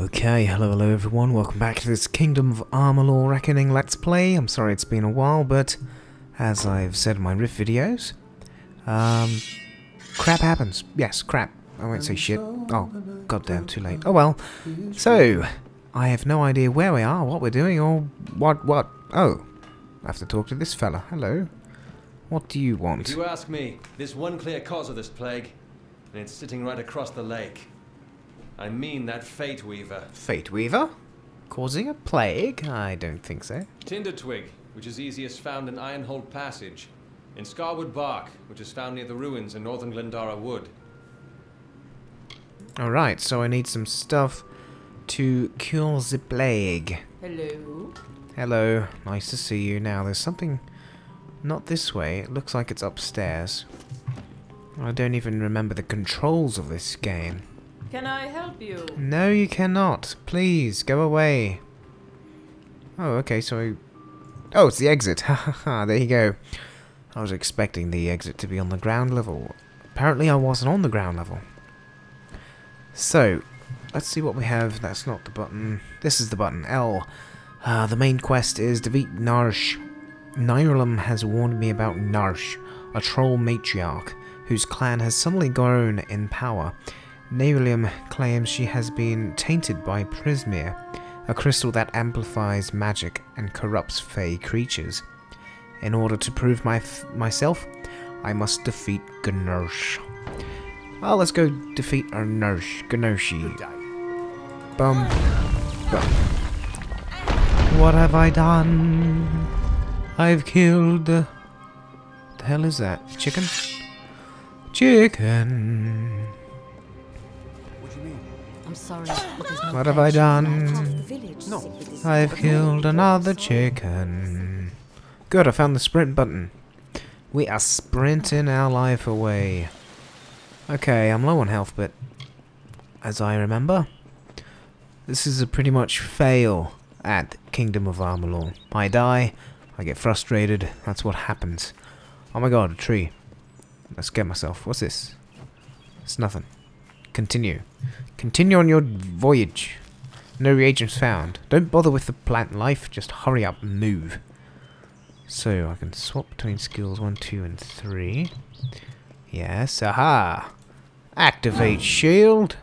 Okay, hello, hello everyone, welcome back to this Kingdom of Amalur Reckoning Let's Play. I'm sorry it's been a while, but as I've said in my Rift videos, um, crap happens. Yes, crap. I won't say shit. Oh, goddamn, too late. Oh well. So, I have no idea where we are, what we're doing, or what, what. Oh, I have to talk to this fella. Hello. What do you If want? you ask me, there's one clear cause of this plague, and it's sitting right across the lake. I mean that Fate Weaver. Fate Weaver? Causing a plague? I don't think so. Tinder Twig, which is easiest found in Ironhold Passage. In Scarwood Bark, which is found near the ruins in northern Glendara Wood. Alright, so I need some stuff to cure the plague. Hello. Hello, nice to see you. Now, there's something not this way. It looks like it's upstairs. I don't even remember the controls of this game. Can I help you? No, you cannot. Please, go away. Oh, okay, so... I... Oh, it's the exit. Ha ha ha, there you go. I was expecting the exit to be on the ground level. Apparently I wasn't on the ground level. So, let's see what we have. That's not the button. This is the button, L. Uh, the main quest is defeat Gnarsh. Nyralim has warned me about Gnarsh, a troll matriarch, whose clan has suddenly grown in power. Nyralim claims she has been tainted by Prismere, a crystal that amplifies magic and corrupts fey creatures. In order to prove my myself, I must defeat Gnorsh. Well, ah, let's go defeat our Nersh, Gnoshi. Bum, bum. What have I done? I've killed. The hell is that? Chicken? Chicken. I'm sorry, no What have I done? No. I've killed another chicken. Good, I found the sprint button. We are sprinting our life away. Okay, I'm low on health, but as I remember, this is a pretty much fail at Kingdom of Amalur. I die, I get frustrated, that's what happens. Oh my god, a tree. I scared myself. What's this? It's nothing. Continue. Continue on your voyage. No reagents found. Don't bother with the plant life, just hurry up and move. So, I can swap between skills 1, 2, and 3. Yes, aha! Activate shield!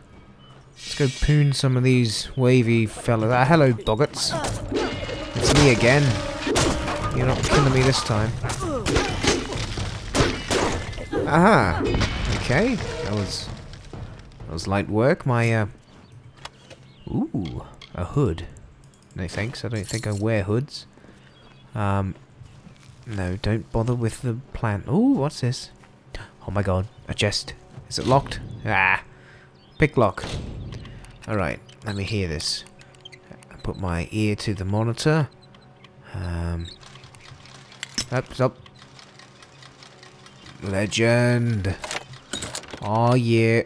Let's go poon some of these wavy fellas. Ah, hello, boggarts. It's me again. You're not killing me this time. Aha! Okay, that was was light work. My uh, ooh, a hood. No thanks. I don't think I wear hoods. Um, no, don't bother with the plant. Ooh, what's this? Oh my god, a chest. Is it locked? Ah, pick lock. All right, let me hear this. I put my ear to the monitor. Um, up, up. Legend. Oh yeah.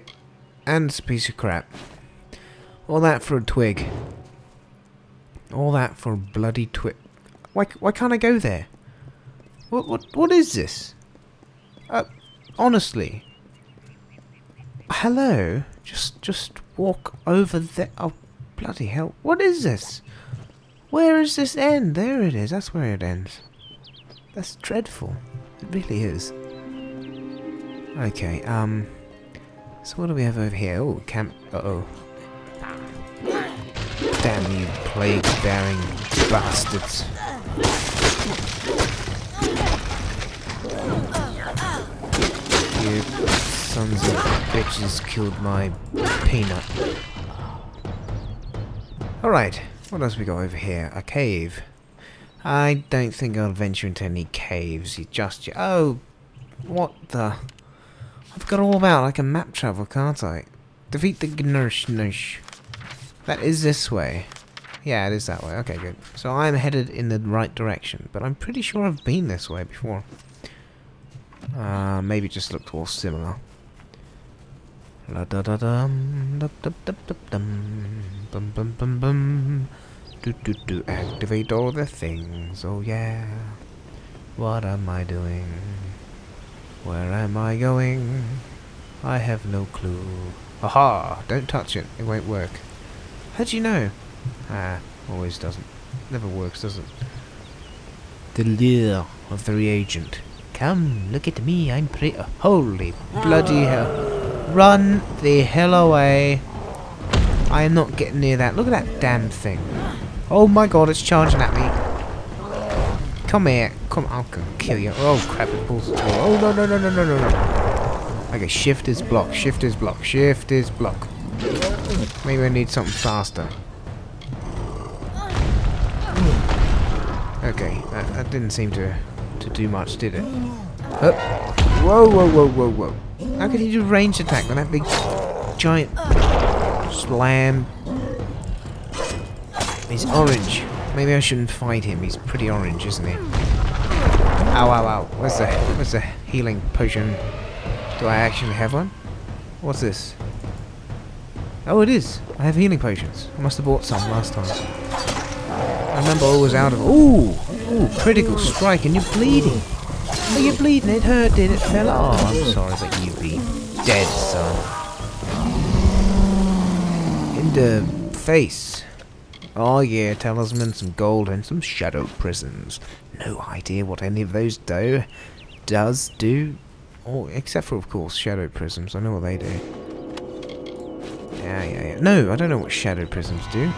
And it's a piece of crap. All that for a twig. All that for a bloody twig. Why, why can't I go there? What, what, what is this? Uh, honestly. Hello? Just, just walk over there. Oh, bloody hell. What is this? Where is this end? There it is. That's where it ends. That's dreadful. It really is. Okay, um... So what do we have over here? Oh, camp... Uh-oh. Damn you plague-bearing bastards. You sons of bitches killed my peanut. Alright, what else we got over here? A cave. I don't think I'll venture into any caves. Just... Oh, what the... I've got all about like a map travel, can't I? Defeat the Gnersh Nush. That is this way. Yeah, it is that way. Okay, good. So I'm headed in the right direction, but I'm pretty sure I've been this way before. Uh, maybe just looked all similar. La da da dum, da da da da dum, bum bum bum bum. Do do do. Activate all the things. Oh yeah. What am I doing? Where am I going? I have no clue. Aha! Don't touch it. It won't work. How do you know? Ah, always doesn't. Never works, does it? The lure of the reagent. Come, look at me, I'm pretty. Holy bloody hell. Run the hell away. I am not getting near that. Look at that damn thing. Oh my god, it's charging at me. Come here. Come I'll go kill you. Oh crap, it pulls the tool. Oh no no no no no no no. Okay, shift is block, shift is block, shift is block. Maybe I need something faster. Okay, that, that didn't seem to to do much, did it? Up. Whoa, whoa, whoa, whoa, whoa. How could he do range attack with that big giant slam? He's orange. Maybe I shouldn't fight him. He's pretty orange, isn't he? Ow, ow, ow. Where's the, where's the healing potion? Do I actually have one? What's this? Oh, it is. I have healing potions. I must have bought some last time. I remember I was out of... Ooh! Ooh, critical strike and you're bleeding. Are you bleeding? It hurt, did it, fella? Oh, I'm sorry, but you be dead, son. In the face. Oh yeah, talisman, some gold, and some shadow prisms. No idea what any of those do. Does do. Oh, except for, of course, shadow prisms. I know what they do. Yeah, yeah, yeah. No, I don't know what shadow prisms do.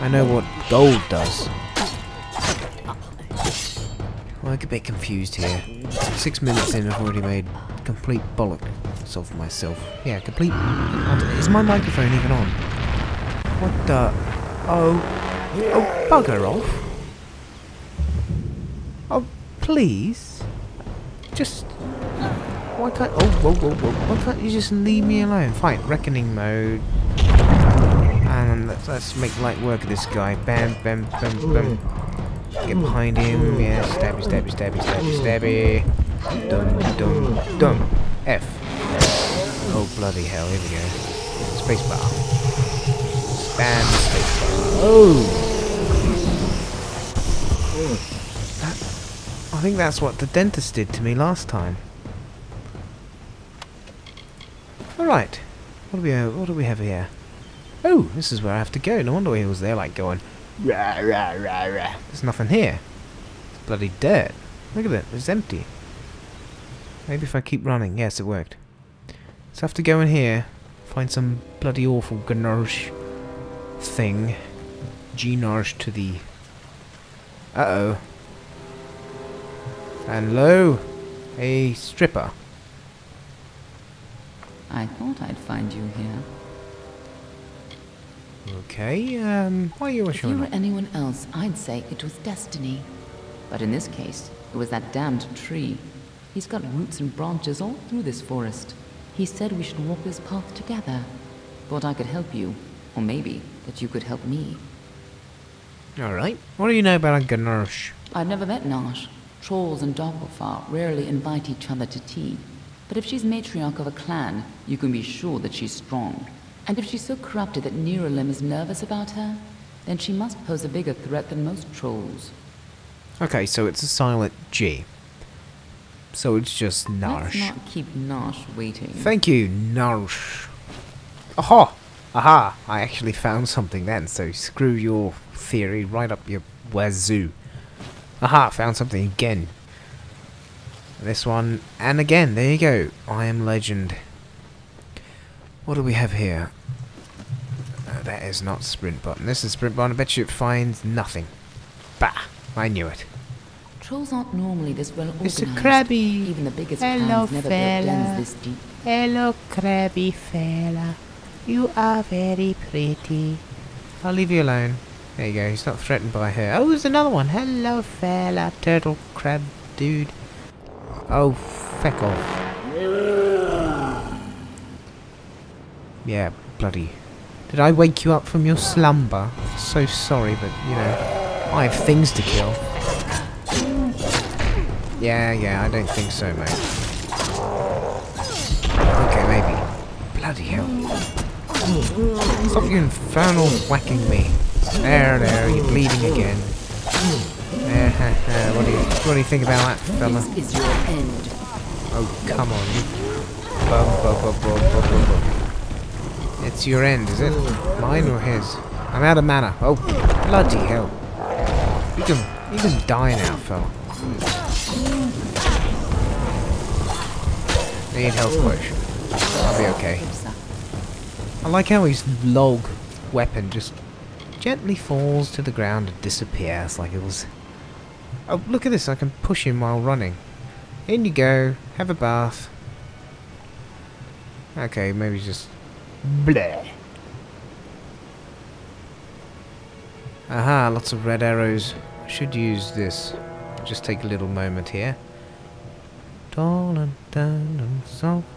I know what gold does. Well, I get a bit confused here. Six minutes in, I've already made complete bollocks of myself. Yeah, complete... Is my microphone even on? What the... Oh... Oh, bugger off. Oh, please. Just... Why can't... Oh, whoa, whoa, whoa. Why can't you just leave me alone? Fine, reckoning mode. And let's, let's make light work of this guy. Bam, bam, bam, bam. Get behind him. Yeah, stabby, stabby, stabby, stabby, stabby. Dum, dum, dum. F. Oh, bloody hell. Here we go. Spacebar. Bam. Oh! That, I think that's what the dentist did to me last time. Alright. What do we have, what do we have here? Oh, this is where I have to go. No wonder he was there like going rah rah rah rah. There's nothing here. It's bloody dirt. Look at it, it's empty. Maybe if I keep running. Yes, it worked. So I have to go in here, find some bloody awful Gnarsh thing. Gnarsh to the Uh oh. Hello? A stripper. I thought I'd find you here. Okay, um, why are you If you were anyone else, I'd say it was destiny. But in this case, it was that damned tree. He's got roots and branches all through this forest. He said we should walk this path together. Thought I could help you. Or maybe that you could help me. Alright. What do you know about a Gnarsh? I've never met Gnarsh. Trolls and Dokkalfar rarely invite each other to tea. But if she's matriarch of a clan, you can be sure that she's strong. And if she's so corrupted that Nyralim is nervous about her, then she must pose a bigger threat than most trolls. Okay, so it's a silent G. So it's just Let's not keep Gnarsh waiting. Thank you, Narsh. Aha! Aha! I actually found something then, so screw your theory right up your wazoo. Aha! Found something again. This one, and again, there you go. I am legend. What do we have here? Uh, that is not sprint button. This is sprint button. I bet you it finds nothing. Bah! I knew it. Trolls aren't normally this well organized. Mr. Krabby. Even the biggest Hello, clans never built fella. this deep. Hello, crabby fella. You are very pretty. I'll leave you alone. There you go. He's not threatened by her. Oh, there's another one. Hello, fella. Turtle crab dude. Oh, feck off. Yeah, bloody. Did I wake you up from your slumber? So sorry, but, you know, I have things to kill. Yeah, yeah, I don't think so, mate. Okay, maybe. Bloody hell. Stop your infernal whacking me. There, there, you're bleeding again. There, ha, ha. What do you, what do you think about that, fella? This is your end. Oh, come on. Bum, bum, bum, bum, bum, bum, bum. It's your end, is it? Mine or his? I'm out of mana. Oh, bloody hell. You can, you can die now, fella. Need health push. I'll be okay. I like how his log weapon just gently falls to the ground and disappears like it was... Oh, look at this. I can push him while running. In you go. Have a bath. Okay, maybe just... Bleh. Aha, lots of red arrows. Should use this. Just take a little moment here. Tall and tan and soft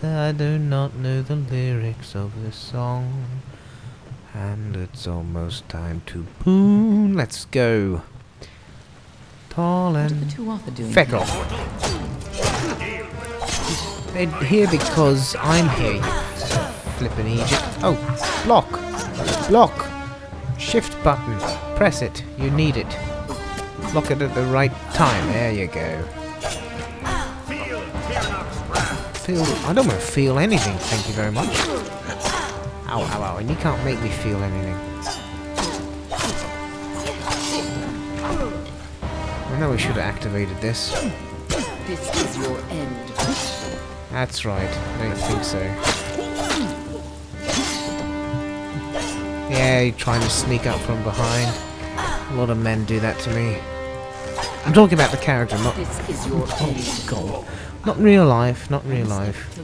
da, I do not know the lyrics of this song. And it's almost time to boom. Let's go. Tall and the two Arthur doing? feck off. They're here because I'm here, flippin' Egypt. Oh, block. Block. Shift button. Press it. You need it. Lock it at the right time. There you go. Feel. I don't want to feel anything, thank you very much. Ow, ow, ow. And you can't make me feel anything. I know we should have activated this. This is your end. That's right. I don't think so. Yeah, you're trying to sneak up from behind. A lot of men do that to me. I'm talking about the character, not This is your oh god, not in real life, not in real life.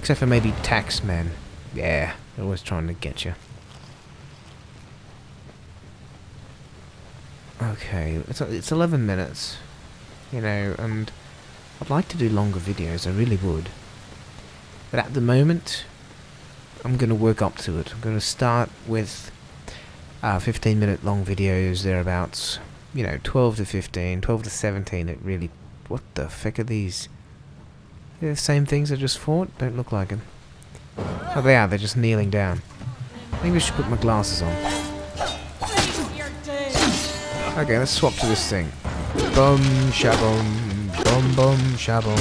Except for maybe tax men. Yeah, they're always trying to get you. Okay, it's it's 11 minutes, you know, and I'd like to do longer videos. I really would. But at the moment, I'm going to work up to it. I'm going to start with uh, 15 minute long videos thereabouts. You know, 12 to 15, 12 to 17. It really. What the fuck are these? They're the same things I just fought? Don't look like them. Oh, they are. They're just kneeling down. Maybe I should put my glasses on. Okay, let's swap to this thing. Bum shaboom, bum bum shaboom.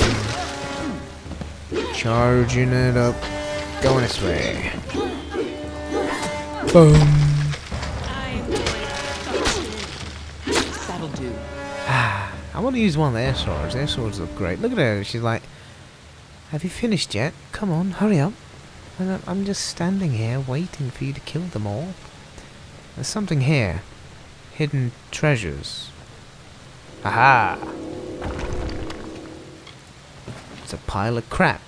Charging it up. Going this way. Boom. Want to use one of their swords. Their swords look great. Look at her. She's like, Have you finished yet? Come on, hurry up. And I'm just standing here waiting for you to kill them all. There's something here. Hidden treasures. Aha! It's a pile of crap.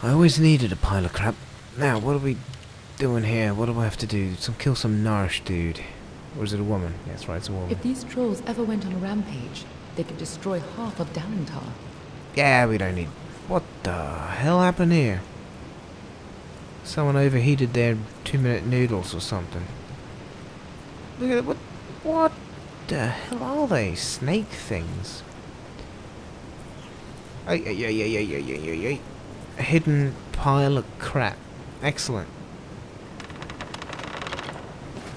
I always needed a pile of crap. Now, what are we doing here? What do I have to do? Some kill some Nourish dude. Or is it a woman? Yeah, that's right, it's a woman. If these trolls ever went on a rampage, they could destroy half of Dalentarth. Yeah, we don't need... What the hell happened here? Someone overheated their two-minute noodles or something. Look at it, what... What the hell are they? Snake things. Ay, yeah, yeah, yeah, yeah, yeah, yeah, yeah. A hidden pile of crap. Excellent.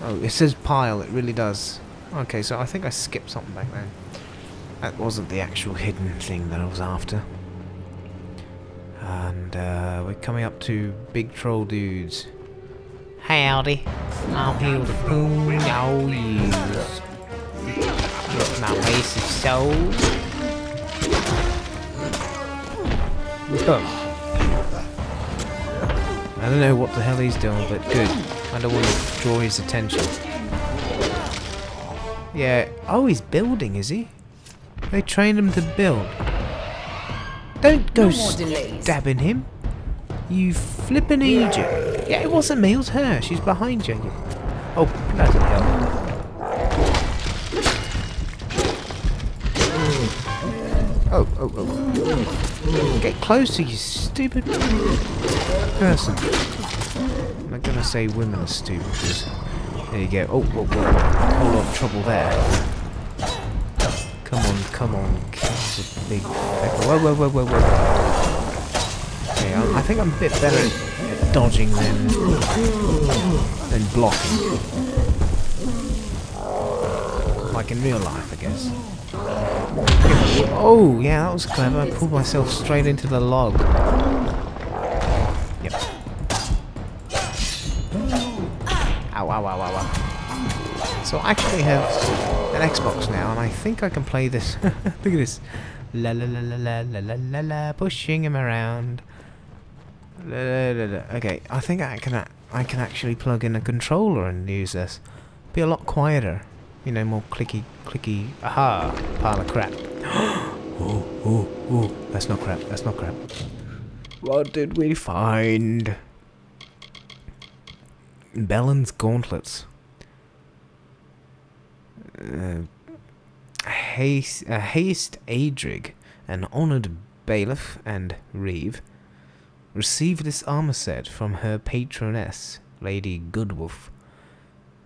Oh, it says pile. It really does. Okay, so I think I skipped something back then. That wasn't the actual hidden thing that I was after. And uh, we're coming up to big troll dudes. Howdy, I'm here with a poon all yous. Get my massive soul. Boom. I don't know what the hell he's doing, but good. I don't want to draw his attention. Yeah. Oh, he's building, is he? They trained him to build. Don't go No stabbing him. You flippin' Egypt. Yeah, it wasn't me, it was her. She's behind you. you- Oh, bloody hell. Oh, oh, oh. Get closer, you stupid person. I'm gonna say women are stupid, 'cause- There you go. Oh, whoa, whoa. Whole lot of trouble there. Come on, come on. A big. Whoa, whoa, whoa, whoa, whoa. Okay, I, I think I'm a bit better at dodging than, than blocking. like in real life, I guess. Oh, yeah, that was clever. I pulled myself straight into the log. So I actually have an Xbox now, and I think I can play this. Look at this. La la la la la la la la pushing him around. La, la, la, la. Okay, I think I can I can actually plug in a controller and use this. Be a lot quieter. You know, more clicky, clicky, aha, pile of crap. oh, oh, oh, that's not crap, that's not crap. What did we find? Belen's gauntlets. Uh, haste, uh, haste Adrig, an honoured bailiff and reeve, received this armour set from her patroness, Lady Goodwolf,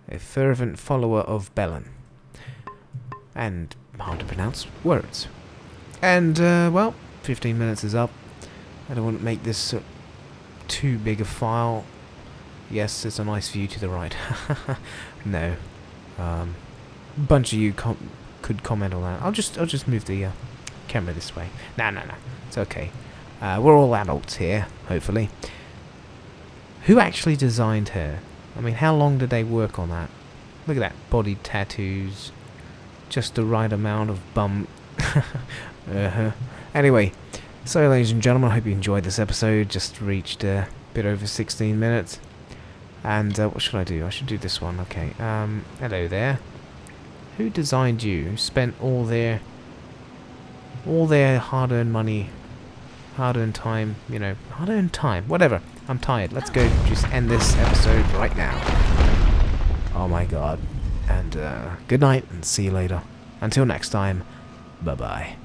a fervent follower of Belen, and hard to pronounce words. And, uh, well, 15 minutes is up. I don't want to make this too big a file. Yes, there's a nice view to the right. no. Um, bunch of you com could comment on that. I'll just I'll just move the uh, camera this way. No, no, no. It's okay. Uh, we're all adults here, hopefully. Who actually designed her? I mean, how long did they work on that? Look at that. Body tattoos. Just the right amount of bum. uh-huh. Anyway, so ladies and gentlemen, I hope you enjoyed this episode. Just reached a bit over 16 minutes. And uh, what should I do? I should do this one. Okay. Um, hello there. Who designed you? Spent all their all their hard-earned money, hard-earned time, you know, hard-earned time, whatever. I'm tired. Let's go just end this episode right now. Oh my god. And uh, good night and see you later. Until next time, bye-bye.